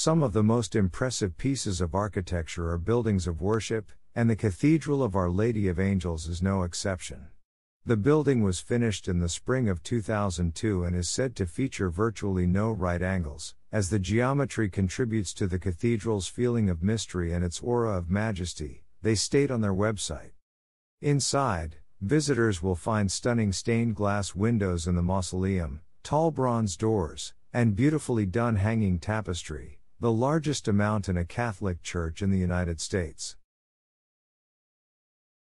Some of the most impressive pieces of architecture are buildings of worship, and the Cathedral of Our Lady of Angels is no exception. The building was finished in the spring of 2002 and is said to feature virtually no right angles, as the geometry contributes to the cathedral's feeling of mystery and its aura of majesty, they state on their website. Inside, visitors will find stunning stained glass windows in the mausoleum, tall bronze doors, and beautifully done hanging tapestry, the largest amount in a Catholic church in the United States.